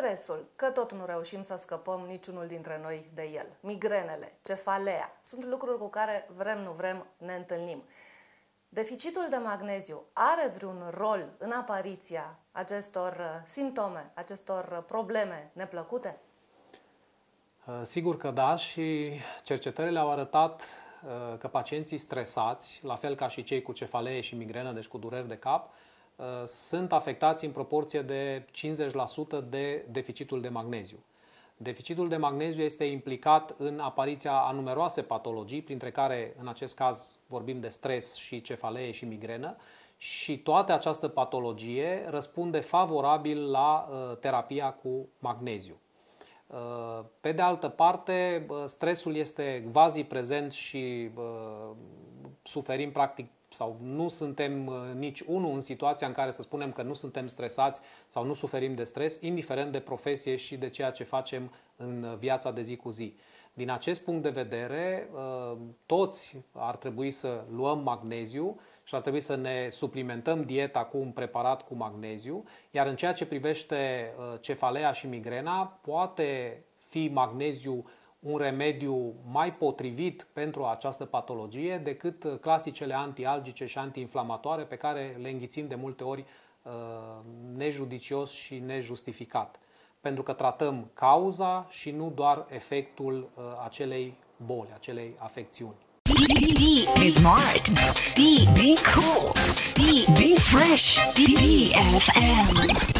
stresul, că tot nu reușim să scăpăm niciunul dintre noi de el. Migrenele, cefalea, sunt lucruri cu care vrem, nu vrem, ne întâlnim. Deficitul de magneziu are vreun rol în apariția acestor uh, simptome, acestor uh, probleme neplăcute? Uh, sigur că da și cercetările au arătat că pacienții stresați, la fel ca și cei cu cefalee și migrenă, deci cu dureri de cap, sunt afectați în proporție de 50% de deficitul de magneziu. Deficitul de magneziu este implicat în apariția a numeroase patologii, printre care, în acest caz, vorbim de stres și cefalee și migrenă, și toată această patologie răspunde favorabil la uh, terapia cu magneziu. Uh, pe de altă parte, uh, stresul este quasi prezent și uh, suferim practic sau nu suntem uh, nici unul în situația în care să spunem că nu suntem stresați sau nu suferim de stres, indiferent de profesie și de ceea ce facem în viața de zi cu zi. Din acest punct de vedere, uh, toți ar trebui să luăm magneziu și ar trebui să ne suplimentăm dieta cu un preparat cu magneziu, iar în ceea ce privește uh, cefalea și migrena, poate fi magneziu un remediu mai potrivit pentru această patologie decât clasicele antialgice și antiinflamatoare pe care le înghițim de multe ori uh, nejudicios și nejustificat. Pentru că tratăm cauza și nu doar efectul uh, acelei boli, acelei afecțiuni. Be, be smart. Be, be cool. Be, be fresh. Be, be FM.